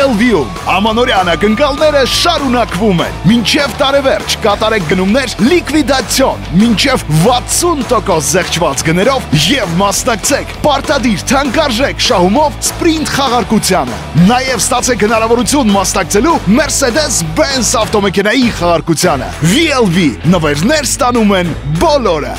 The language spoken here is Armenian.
VLV-ում ամանորյա ակնկալները շարունակվում են։ Մինչև տարեվերջ կատարեք գնումներ լիկվիդացիոն, մինչև 60% զեղչված գներով եւ մասնակցեք պարտադիր թանկարժեք շահումով սպրինտ խաղարկությանը։ Նաեւ ստացեք հնարավորություն մասնակցելու Mercedes-Benz ավտոմեքենայի խաղարկությանը։ VLV նվերներ ստանում են բոլորը։